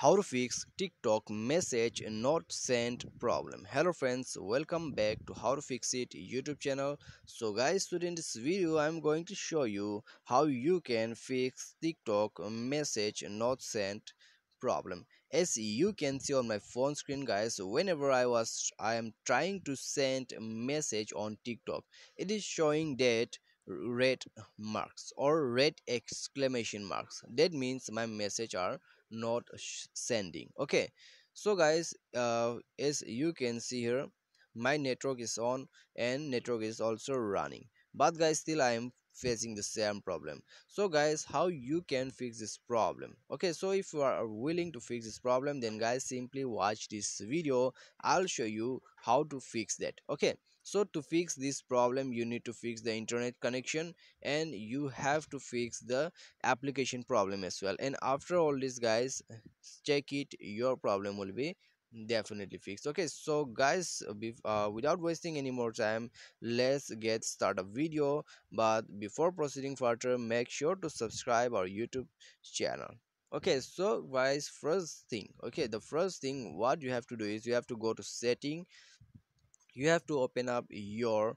how to fix tiktok message not sent problem. Hello friends welcome back to how to fix it youtube channel. So guys today in this video i'm going to show you how you can fix tiktok message not sent problem. As you can see on my phone screen guys whenever i was i am trying to send message on tiktok it is showing that red marks or red exclamation marks. That means my message are not sending. Okay so guys uh, as you can see here my network is on and network is also running. But guys still i am facing the same problem. So guys how you can fix this problem? Okay so if you are willing to fix this problem then guys simply watch this video. I'll show you how to fix that. Okay so to fix this problem you need to fix the internet connection and you have to fix the application problem as well. And after all this guys check it your problem will be definitely fixed. Okay so guys uh, without wasting any more time let's get start a video. But before proceeding further make sure to subscribe our youtube channel. Okay so guys first thing okay the first thing what you have to do is you have to go to setting you have to open up your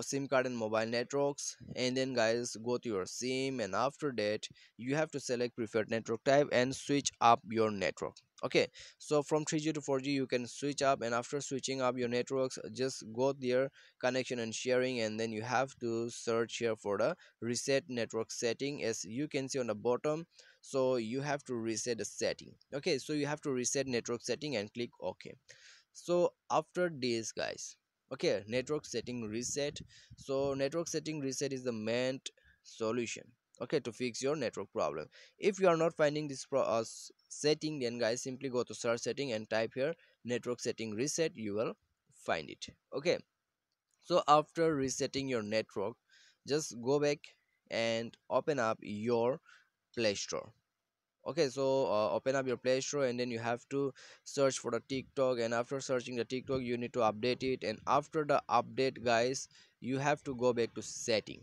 sim card and mobile networks and then guys go to your sim and after that you have to select preferred network type and switch up your network. Okay so from 3g to 4g you can switch up and after switching up your networks just go there connection and sharing and then you have to search here for the reset network setting as you can see on the bottom. So you have to reset the setting. Okay so you have to reset network setting and click ok so after this guys okay network setting reset. So network setting reset is the main solution okay to fix your network problem. If you are not finding this pro uh, setting then guys simply go to search setting and type here network setting reset you will find it okay. So after resetting your network just go back and open up your play store okay so uh, open up your play store and then you have to search for the tiktok and after searching the tiktok you need to update it and after the update guys you have to go back to setting.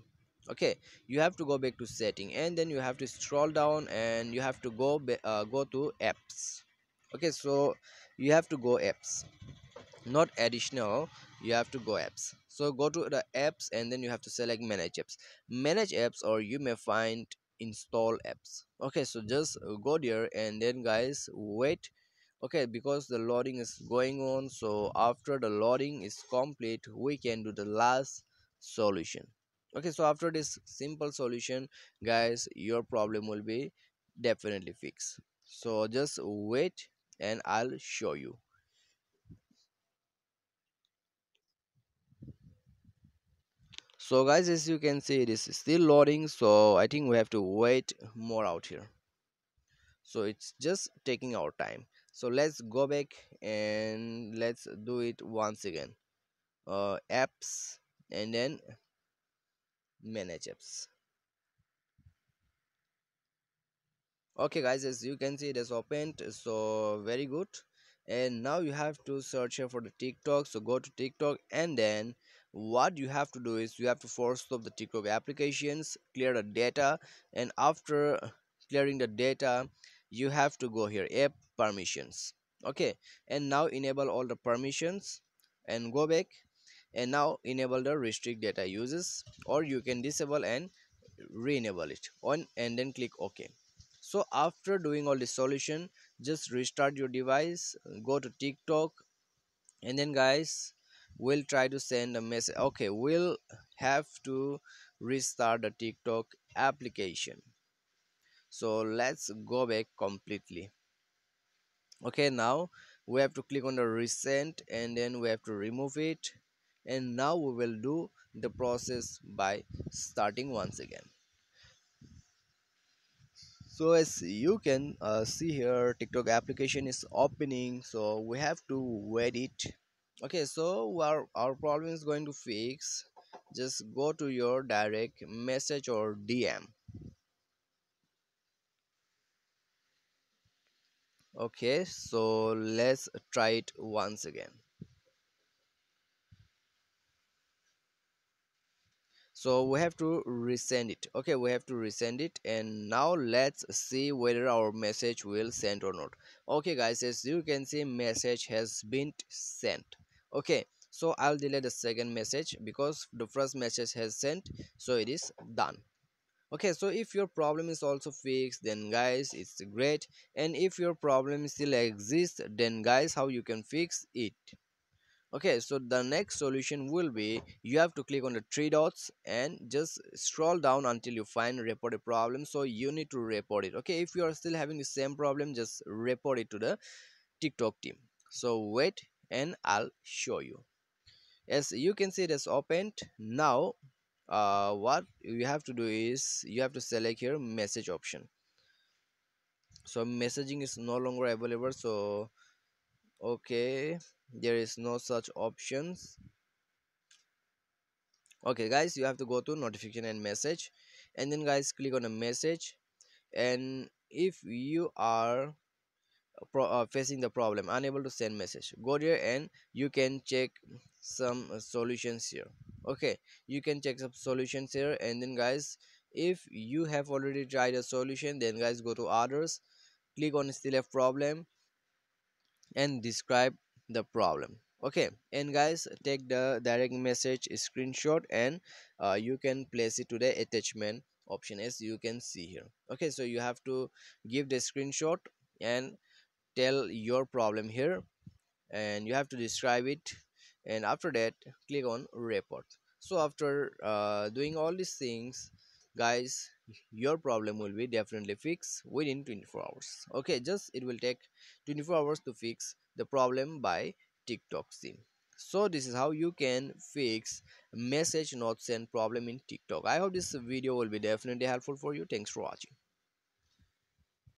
Okay you have to go back to setting and then you have to scroll down and you have to go uh, go to apps. Okay so you have to go apps. Not additional you have to go apps. So go to the apps and then you have to select manage apps. Manage apps or you may find install apps. Okay so just uh, go there and then guys wait. Okay because the loading is going on so after the loading is complete we can do the last solution. Okay so after this simple solution guys your problem will be definitely fixed. So just wait and i'll show you so guys as you can see it is still loading so i think we have to wait more out here. So it's just taking our time. So let's go back and let's do it once again. Uh, apps and then manage apps. Okay guys as you can see it is opened so very good. And now you have to search here for the tiktok. So go to tiktok and then what you have to do is you have to force stop the tiktok applications clear the data and after clearing the data you have to go here app permissions. Okay and now enable all the permissions and go back and now enable the restrict data uses or you can disable and re-enable it. On and then click ok. So after doing all the solution just restart your device go to tiktok and then guys we'll try to send a message. Okay we'll have to restart the tiktok application. So let's go back completely. Okay now we have to click on the recent and then we have to remove it. And now we will do the process by starting once again. So as you can uh, see here tiktok application is opening. So we have to wait it okay so our, our problem is going to fix. Just go to your direct message or dm okay so let's try it once again. So we have to resend it. Okay we have to resend it. And now let's see whether our message will send or not. Okay guys as you can see message has been sent okay so i'll delete the second message because the first message has sent so it is done. Okay so if your problem is also fixed then guys it's great. And if your problem still exists then guys how you can fix it? Okay so the next solution will be you have to click on the three dots and just scroll down until you find report a problem. So you need to report it. Okay if you are still having the same problem just report it to the tiktok team. So wait and i'll show you. As you can see it has opened. Now uh, what you have to do is you have to select here message option. So messaging is no longer available so okay there is no such options. Okay guys you have to go to notification and message. And then guys click on a message. And if you are uh, facing the problem unable to send message. Go there and you can check some uh, solutions here. Okay you can check some solutions here and then guys if you have already tried a solution then guys go to others click on still have problem and describe the problem. Okay and guys take the direct message screenshot and uh, you can place it to the attachment option as you can see here. Okay so you have to give the screenshot and tell your problem here and you have to describe it and after that click on report. So after uh, doing all these things guys your problem will be definitely fixed within 24 hours. Okay just it will take 24 hours to fix the problem by tiktok sim so this is how you can fix message not send problem in tiktok. I hope this video will be definitely helpful for you. Thanks for watching